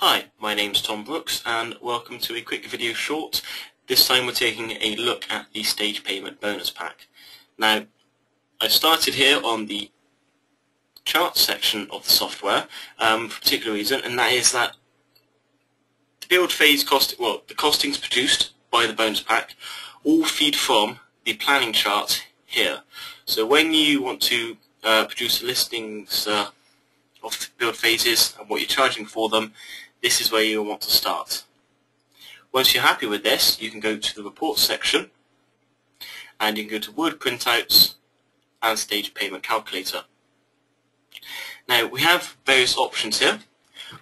Hi, my name's Tom Brooks and welcome to a quick video short. This time we're taking a look at the stage payment bonus pack. Now, I've started here on the chart section of the software um, for a particular reason and that is that the build phase cost, well, the costings produced by the bonus pack all feed from the planning chart here. So when you want to uh, produce listings uh, of build phases and what you're charging for them, this is where you'll want to start. Once you're happy with this, you can go to the reports section and you can go to Word printouts and stage payment calculator. Now we have various options here.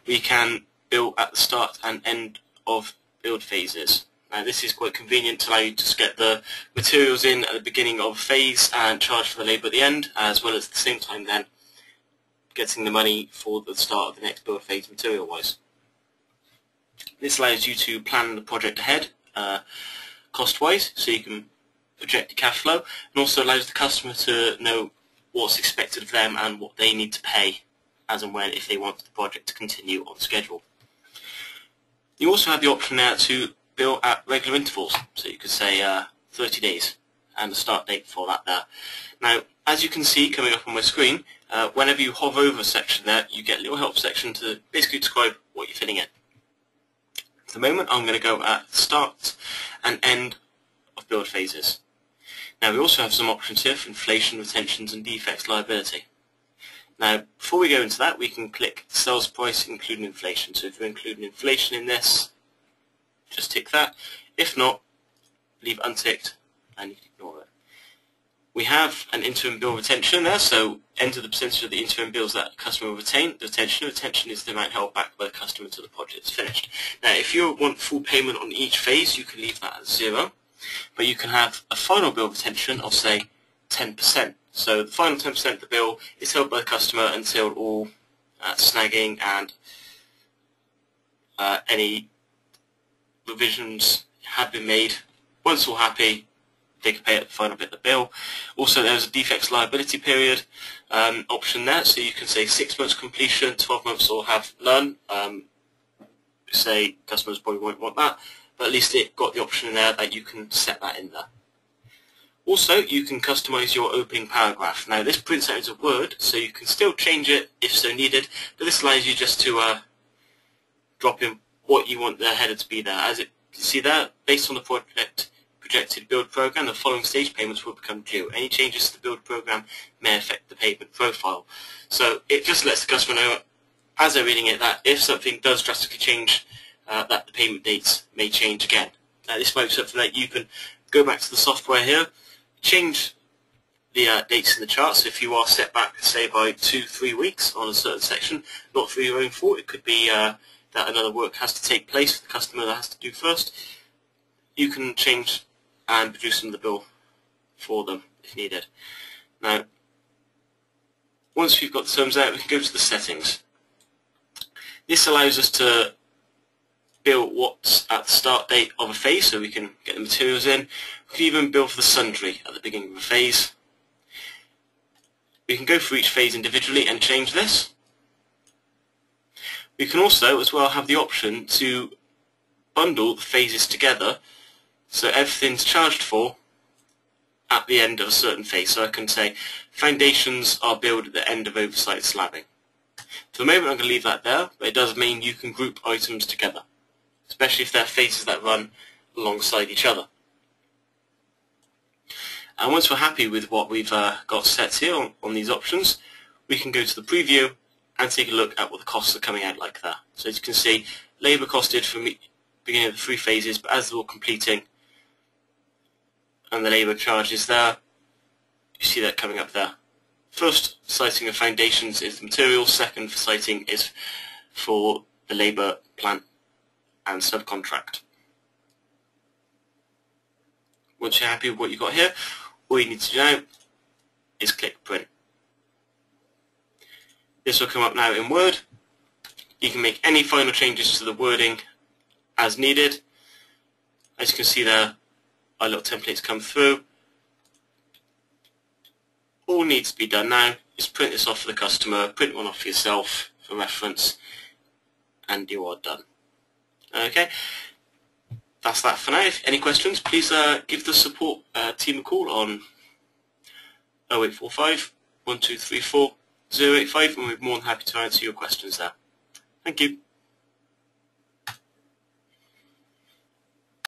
We can bill at the start and end of build phases. Now this is quite convenient to allow you to get the materials in at the beginning of phase and charge for the labour at the end, as well as at the same time then getting the money for the start of the next build phase material-wise. This allows you to plan the project ahead uh, cost-wise, so you can project the cash flow, and also allows the customer to know what's expected of them and what they need to pay as and when if they want the project to continue on schedule. You also have the option now to bill at regular intervals, so you could say uh, 30 days and the start date for that there. Now, as you can see coming up on my screen, uh, whenever you hover over a section there, you get a little help section to basically describe what you're filling in. For the moment, I'm going to go at start and end of build phases. Now, we also have some options here for inflation, retentions, and defects liability. Now, before we go into that, we can click sales price including inflation. So if you're including inflation in this, just tick that. If not, leave unticked and you can ignore it. We have an interim bill retention there, so enter the percentage of the interim bills that the customer will retain. The retention, retention is the amount held back by the customer until the project is finished. Now, if you want full payment on each phase, you can leave that at zero, but you can have a final bill retention of, say, 10%. So the final 10% of the bill is held by the customer until all uh, snagging and uh, any revisions have been made. Once all happy, can pay at the final bit of the bill. Also, there's a defects liability period um, option there, so you can say six months completion, 12 months or have none. Um, say customers probably won't want that, but at least it got the option in there that you can set that in there. Also, you can customize your opening paragraph. Now, this prints out as a Word, so you can still change it if so needed, but this allows you just to uh, drop in what you want the header to be there. As it, you see there, based on the project projected build program, the following stage payments will become due. Any changes to the build program may affect the payment profile. So it just lets the customer know, as they're reading it, that if something does drastically change, uh, that the payment dates may change again. Now this might be something that you can go back to the software here, change the uh, dates in the chart. So if you are set back, say, by two, three weeks on a certain section, not for your own fault, it could be uh, that another work has to take place for the customer that has to do first. You can change and produce them the bill for them if needed. Now, once we've got the terms out, we can go to the settings. This allows us to bill what's at the start date of a phase, so we can get the materials in. We can even bill for the sundry at the beginning of a phase. We can go for each phase individually and change this. We can also as well have the option to bundle the phases together so everything's charged for at the end of a certain phase. So I can say foundations are built at the end of oversight slabbing. For the moment I'm going to leave that there, but it does mean you can group items together, especially if they're phases that run alongside each other. And once we're happy with what we've uh, got set here on, on these options, we can go to the preview and take a look at what the costs are coming out like there. So as you can see, labour costed from the beginning of the three phases, but as they're all completing, and the labour charges there. You see that coming up there. First citing of foundations is the material, second for citing is for the labour, plant and subcontract. Once you're happy with what you've got here, all you need to do now is click print. This will come up now in Word. You can make any final changes to the wording as needed. As you can see there, our little templates come through. All needs to be done now is print this off for the customer, print one off for yourself for reference, and you are done. Okay, that's that for now. If any questions, please uh, give the support uh, team a call on 0845 1234 085 and we're more than happy to answer your questions there. Thank you.